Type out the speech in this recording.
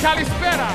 Calispera.